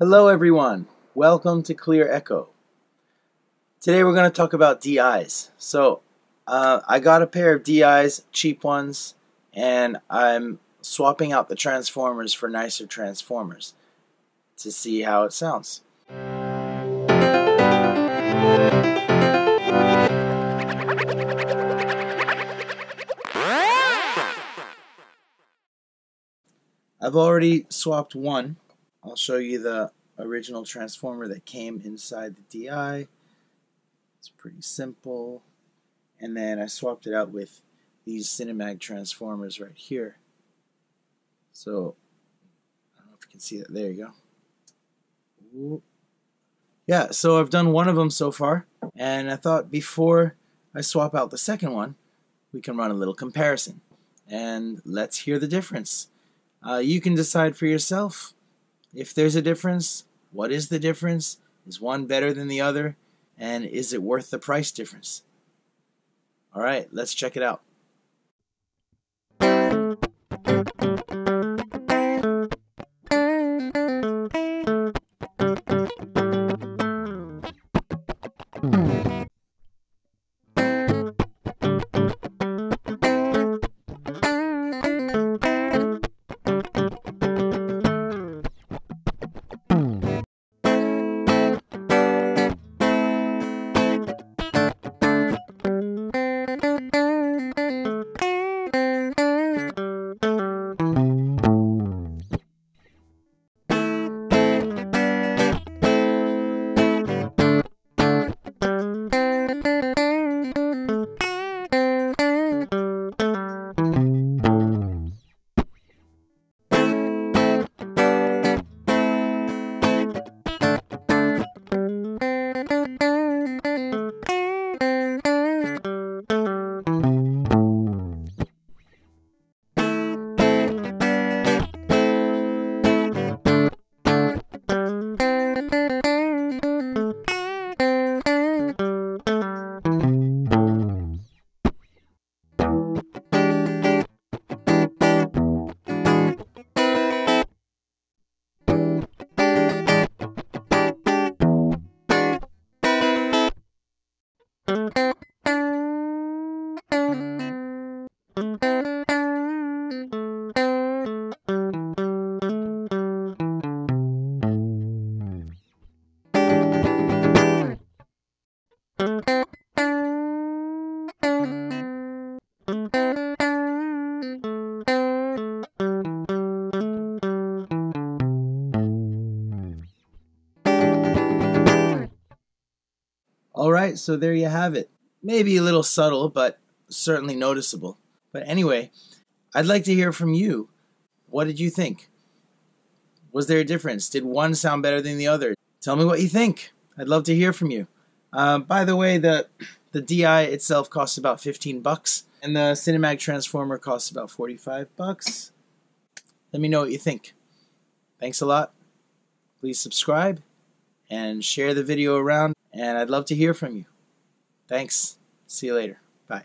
Hello everyone, welcome to Clear Echo. Today we're going to talk about DIs. So uh, I got a pair of DIs, cheap ones, and I'm swapping out the transformers for nicer transformers to see how it sounds. I've already swapped one I'll show you the original transformer that came inside the DI. It's pretty simple. And then I swapped it out with these Cinemag transformers right here. So, I don't know if you can see that. There you go. Ooh. Yeah, so I've done one of them so far. And I thought before I swap out the second one, we can run a little comparison. And let's hear the difference. Uh, you can decide for yourself if there's a difference, what is the difference? Is one better than the other? And is it worth the price difference? All right, let's check it out. Hmm. Alright, so there you have it. Maybe a little subtle, but certainly noticeable. But anyway, I'd like to hear from you. What did you think? Was there a difference? Did one sound better than the other? Tell me what you think. I'd love to hear from you. Uh, by the way, the the DI itself costs about 15 bucks, and the Cinemag Transformer costs about 45 bucks. Let me know what you think. Thanks a lot. Please subscribe and share the video around, and I'd love to hear from you. Thanks. See you later. Bye.